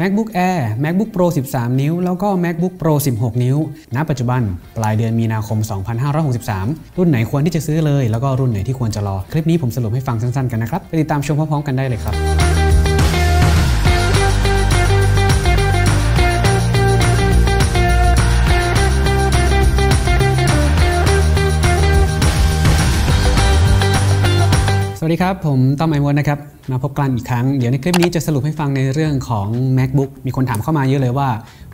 MacBook Air MacBook Pro 13 นิ้ว แล้วก็ MacBook Pro 16 นิ้ว ณ ปัจจุบัน ปลายเดือนมีนาคม 2563 รุ่นไหนควรที่จะซื้อเลย แล้วก็รุ่นไหนที่ควรจะรอ คลิปนี้ผมสรุปให้ฟังสั้นๆกันนะครับ ไปติดตามชมพร้อมๆกันได้เลยครับ วัสดีครับ ผมต้อมไอวอนนะครับ มาพบกันอีกครั้ง เดี๋ยวในคลิปนี้จะสรุปให้ฟังในเรื่องของ MacBook มีคนถามเข้ามาเยอะเลยว่า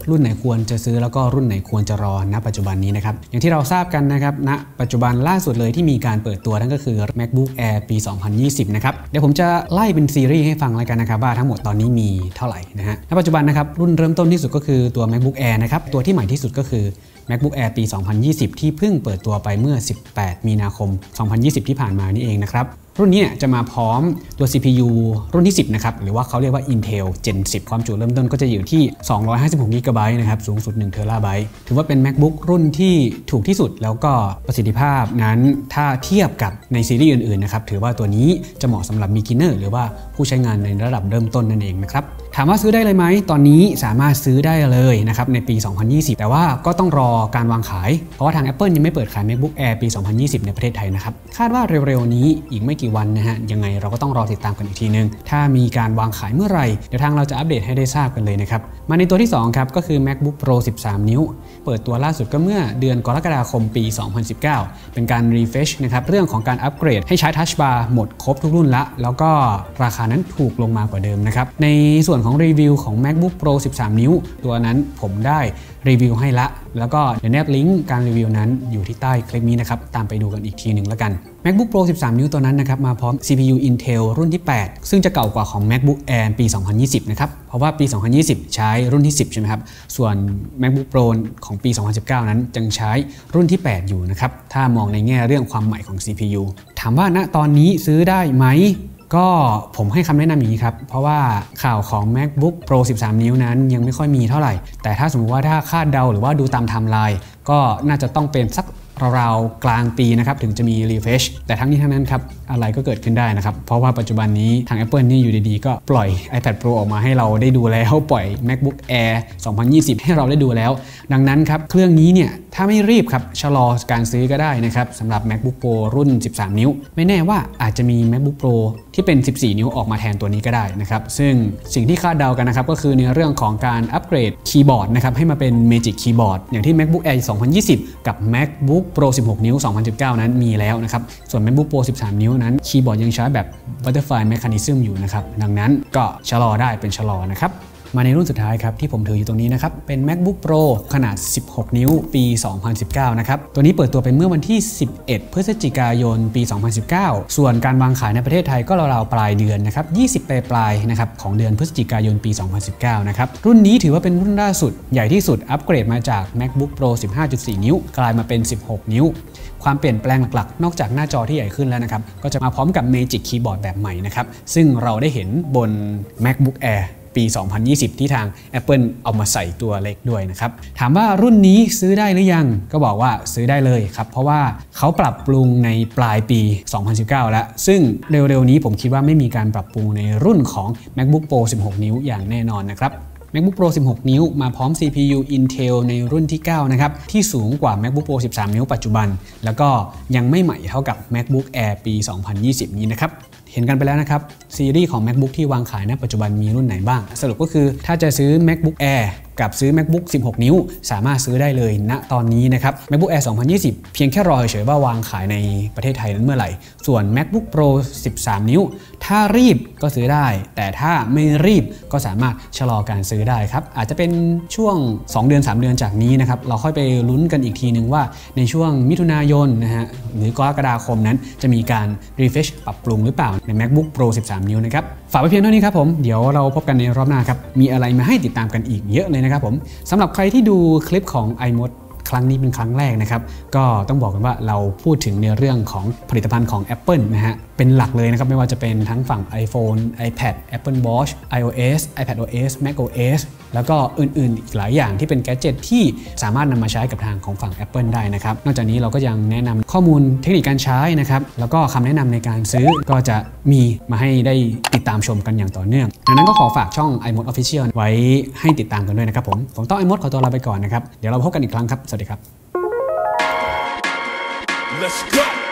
รุ่นไหนควรจะซื้อแล้วก็รุ่นไหนควรจะรอณปัจจุบันนี้นะครับ อย่างที่เราทราบกันนะครับณปัจจุบันล่าสุดเลยที่มีการเปิดตัวนั่นก็คือ MacBook Air ปี 2020 นะครับ เดี๋ยวผมจะไล่เป็นซีรีส์ให้ฟังแล้วกันนะครับว่าทั้งหมดตอนนี้มีเท่าไหร่นะฮะณปัจจุบันนะครับรุ่นเริ่มต้นที่สุดก็คือตัว MacBook Air นะครับตัวที่ใหม่ที่สุดก็คือ MacBook Air ปี 2020 ที่เพิ่งเปิดตัวไปเมื่อ 18 มีนาคม 2020 ที่ผ่านมานี่เองนะครับ รุ่นนี้เนี่ยจะมาพร้อมตัว CPU รุ่นที่ 10 นะครับ หรือว่าเขาเรียกว่า Intel Gen 10 ความจุเริ่มต้นก็จะอยู่ที่ 256 g b นะครับ สูงสุด1 t b ถือว่าเป็น MacBook รุ่นที่ถูกที่สุด แล้วก็ประสิทธิภาพนั้นถ้าเทียบกับในซีรีส์อื่นๆนะครับ ถือว่าตัวนี้จะเหมาะสำหรับ beginner หรือว่าผู้ใช้งานในระดับเริ่มต้นนั่นเองนะครับ ถามว่าซื้อได้เลยไหมตอนนี้สามารถซื้อได้เลยนะครับในปี 2020 แต่ว่าก็ต้องรอการวางขาย เพราะว่าทาง Apple ยังไม่เปิดขาย MacBook Air ปี 2020 ในประเทศไทยนะครับ คาดว่าเร็วๆนี้อีกไม่กี่วันนะฮะยังไงเราก็ต้องรอติดตามกันอีกทีนึง ถ้ามีการวางขายเมื่อไหร่ เดี๋ยวทางเราจะอัปเดตให้ได้ทราบกันเลยนะครับ มาในตัวที่2ครับก็คือ MacBook Pro 13 นิ้ว เปิดตัวล่าสุดก็เมื่อเดือนกรกฎาคมปี 2019 เป็นการ refresh นะครับเรื่องของการอัปเกรดให้ใช้ Touch Bar หมดครบทุกรุ่นละ แล้วก็ราคานั้นถูกลงมากว่าเดิมนะครับในส่วนของรีวิวของ MacBook Pro 13 นิ้ว ตัวนั้นผมได้รีวิวให้ละ แล้วก็เดี๋ยวแนบลิงก์การรีวิวนั้นอยู่ที่ใต้คลิปนี้นะครับ ตามไปดูกันอีกทีหนึ่งแล้วกัน MacBook Pro 13 นิ้วตัวนั้นนะครับ มาพร้อม CPU Intel รุ่นที่ 8 ซึ่งจะเก่ากว่าของ MacBook Air ปี 2020 นะครับ เพราะว่าปี 2020 ใช้รุ่นที่ 10 ใช่ไหมครับ ส่วน MacBook Pro ของปี 2019 นั้นยังใช้รุ่นที่ 8 อยู่นะครับ ถ้ามองในแง่เรื่องความใหม่ของ CPU ถามว่าณตอนนี้ซื้อได้ไหม ก็ผมให้คำแนะนำอย่างนี้ครับ เพราะว่าข่าวของ MacBook Pro 13 นิ้วนั้นยังไม่ค่อยมีเท่าไหร่ แต่ถ้าสมมติว่าถ้าคาดเดาหรือว่าดูตามไทม์ไลน์ก็น่าจะต้องเป็นสัก ราวๆกลางปีนะครับถึงจะมี refresh แต่ทั้งนี้ทั้งนั้นครับอะไรก็เกิดขึ้นได้นะครับเพราะว่าปัจจุบันนี้ทาง Apple นี่อยู่ดีๆ ก็ปล่อย iPad Pro ออกมาให้เราได้ดูแล้วปล่อย MacBook Air 2020 ให้เราได้ดูแล้ว ดังนั้นครับเครื่องนี้เนี่ยถ้าไม่รีบครับชะลอการซื้อก็ได้นะครับสำหรับ MacBook Pro รุ่น 13 นิ้ว ไม่แน่ว่าอาจจะมี MacBook Pro ที่เป็น 14 นิ้วออกมาแทนตัวนี้ก็ได้นะครับซึ่งสิ่งที่คาดเดากันนะครับก็คือในเรื่องของการอัปเกรดคีย์บอร์ดนะครับให้มาเป็น Magic Keyboard อย่างที่ MacBook Air 2020 กับ MacBook Pro 16 นิ้ว 2019 นั้นมีแล้วนะครับ ส่วน MacBook Pro 13 นิ้วนั้น คีย์บอร์ดยังใช้แบบ Butterfly Mechanism อยู่นะครับ ดังนั้นก็ชะลอได้เป็นชะลอนะครับ มาในรุ่นสุดท้ายครับที่ผมถืออยู่ตรงนี้นะครับเป็น MacBook Pro ขนาด 16 นิ้ว ปี 2019 นะครับ ตัวนี้เปิดตัวไปเมื่อวันที่ 11 พฤศจิกายน ปี 2019 ส่วนการวางขายในประเทศไทยก็ราวๆปลายเดือนนะครับ 20 ปลายปลายนะครับของเดือนพฤศจิกายนปี 2019 นะครับ รุ่นนี้ถือว่าเป็นรุ่นล่าสุดใหญ่ที่สุดอัปเกรดมาจาก MacBook Pro 15.4 นิ้ว กลายมาเป็น 16 นิ้ว ความเปลี่ยนแปลงหลักๆ นอกจากหน้าจอที่ใหญ่ขึ้นแล้วนะครับก็จะมาพร้อมกับ Magic Keyboard แบบใหม่นะครับซึ่งเราได้เห็นบน MacBook Air ปี 2020 ที่ทาง Apple เอามาใส่ตัวเล็กด้วยนะครับ ถามว่ารุ่นนี้ซื้อได้หรือยังก็บอกว่าซื้อได้เลยครับ เพราะว่าเขาปรับปรุงในปลายปี 2019 แล้ว ซึ่งเร็วๆนี้ผมคิดว่าไม่มีการปรับปรุงในรุ่นของ MacBook Pro 16 นิ้วอย่างแน่นอนนะครับ MacBook Pro 16 นิ้ว มาพร้อม CPU Intel ในรุ่นที่ 9 นะครับ ที่สูงกว่า MacBook Pro 13 นิ้วปัจจุบัน แล้วก็ยังไม่ใหม่เท่ากับ MacBook Air ปี 2020 นี้นะครับ เห็นกันไปแล้วนะครับ ซีรีส์ของ MacBook ที่วางขายณปัจจุบันมีรุ่นไหนบ้าง สรุปก็คือถ้าจะซื้อ MacBook Air กับซื้อ MacBook 16 นิ้ว สามารถซื้อได้เลยณตอนนี้นะครับ MacBook Air 2020 เพียงแค่รอเฉยๆว่าวางขายในประเทศไทยนั้นเมื่อไหร่ ส่วน MacBook Pro 13 นิ้ว ถ้ารีบก็ซื้อได้ แต่ถ้าไม่รีบก็สามารถชะลอการซื้อได้ครับ อาจจะเป็นช่วง 2 เดือน 3 เดือนจากนี้นะครับ เราค่อยไปลุ้นกันอีกทีนึงว่าในช่วงมิถุนายนนะฮะหรือกรกฎาคมนั้นจะมีการ refresh ปรับปรุงหรือเปล่าใน MacBook Pro 13 นิ้วนะครับ ฝากไว้เพียงเท่านี้ครับผม เดี๋ยวเราพบกันในรอบหน้าครับ มีอะไรมาให้ติดตามกันอีกเยอะเลยนะครับผมสำหรับใครที่ดูคลิปของ iMod ครั้งนี้เป็นครั้งแรกนะครับ ก็ต้องบอกกันว่าเราพูดถึงในเรื่องของผลิตภัณฑ์ของ Apple นะฮะเป็นหลักเลยนะครับ ไม่ว่าจะเป็นทั้งฝั่ง iPhone iPad Apple Watch iOS iPadOS macOS แล้วก็อื่นๆ อีกหลายอย่างที่เป็นแกดเจิตที่สามารถนำมาใช้กับทางของฝั่ง Apple ได้นะครับ นอกจากนี้เราก็ยังแนะนำข้อมูลเทคนิคการใช้นะครับ แล้วก็คำแนะนำในการซื้อก็จะมีมาให้ได้ติดตามชมกันอย่างต่อเนื่อง ดังนั้นก็ขอฝากช่อง iMode Official ไว้ให้ติดตามกันด้วยนะครับผม ผมต้อง iMode ขอตัวลาไปก่อนนะครับ เดี๋ยวเราพบกันอีกครั้งครับ สวัสดีครับ Let's go.